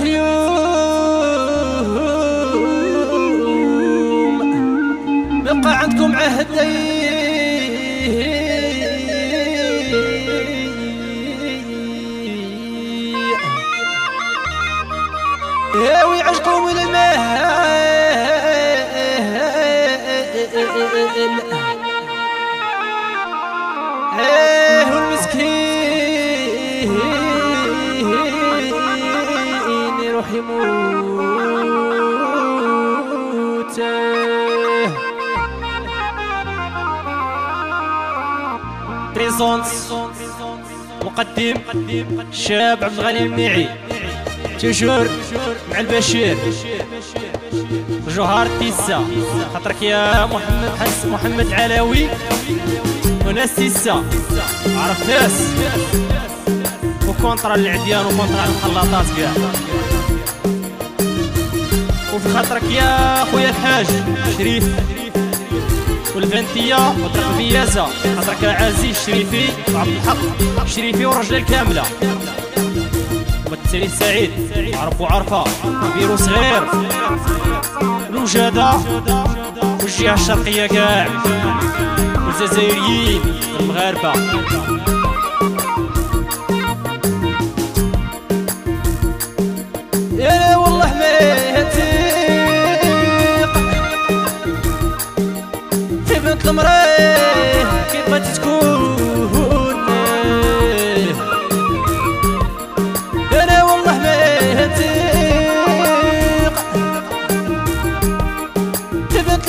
اليوم بقى عندكم عهدين ياوي عشقهم المهال بريزونس مقدم شاب عبد الغني المنيعي تجور مع البشير جوهر تيسا خاطرك يا محمد حس محمد علاوي وناس تيسا عرفت ناس وكونترا العديان وكونترا الخلاطات كاع وفي خاطرك يا خويا الحاج شريف. والفنتية وطرق بيازة خاطرك عزيز الشريفي وعبد الحق الشريفي والرجلة الكاملة والتالي سعيد عرف وعرفة كبير وصغير. الوجادة والجهة الشرقية كاع. والجزائريين المغاربة المريه كيف ما تكون أنا والله ما يتيق في بنت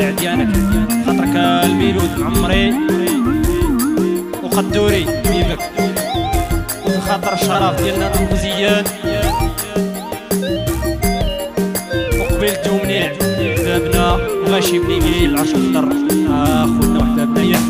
من كونطرا لعديانك خاطرك الميلود معمري وقدوري ميمك. وفي خاطر الشرف ديالنا المزيان وقبيلته منيع حبابنا وغاشي بنيكيل العرش الخضر اخونا وحبابنا ديرها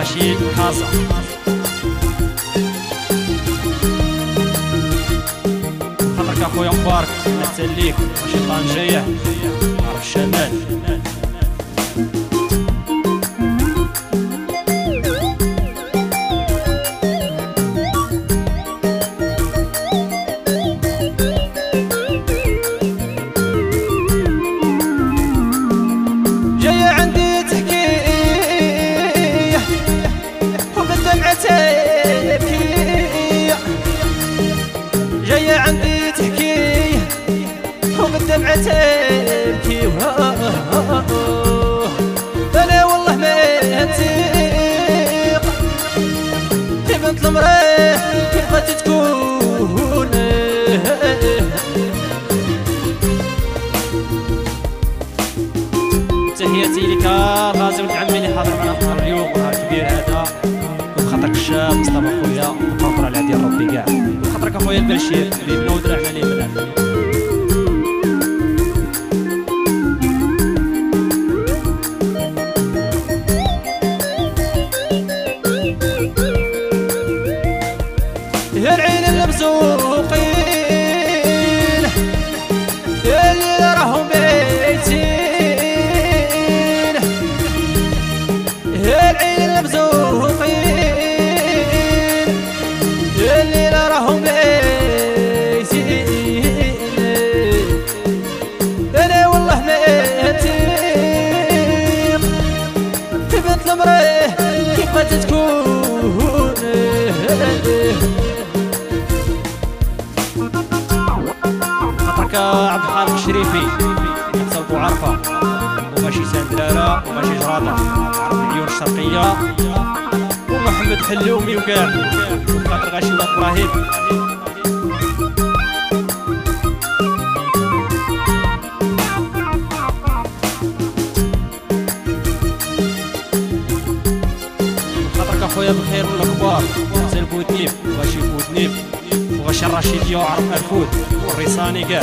ماشي كازا خاطرك اخويا مبارك نتسليك ماشي طنجية عرف الشمال المرأة كيف تكون. تحياتي لك غازي ولد عمي اللي حاضر معنا في اليوم نهار كبير هذا وخاطرك الشاب مصطفى خويا وخاطر على ربي كاع وخاطرك اخويا البشير اللي بنا ودرعنا ليه so وماشي جراده عرف العيون الشرقية. ومحمد حلومي وكاع وخاطر غاشي إبراهيم. خاطرك أخويا بخير من الكبار سير بودنيب وغاشي بودنيب وغاشي الرشيدية وعرف الفود والريساني كاع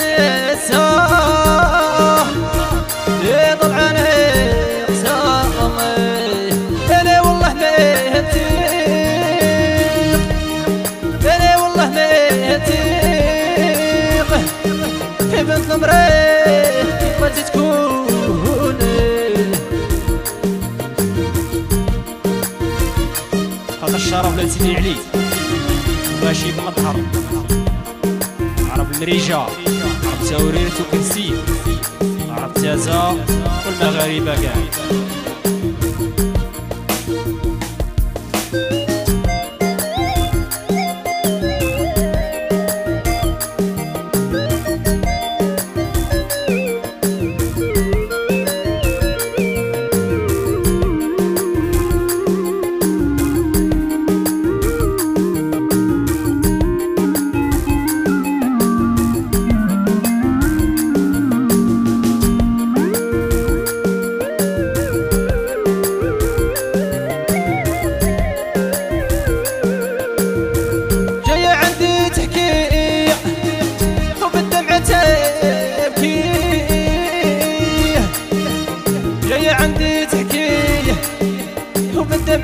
النساء يا طلعان اقسام أنا والله ما هتيق أنا والله ما هتيق بنت المريه كيف تكون. هذا الشرف لسيدي علي ماشي بمظهر. عرب المريجة عرب تاورير وكنسي عرب تازا والمغاربة كاع.